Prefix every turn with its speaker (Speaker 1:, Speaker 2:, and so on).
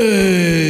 Speaker 1: Ei.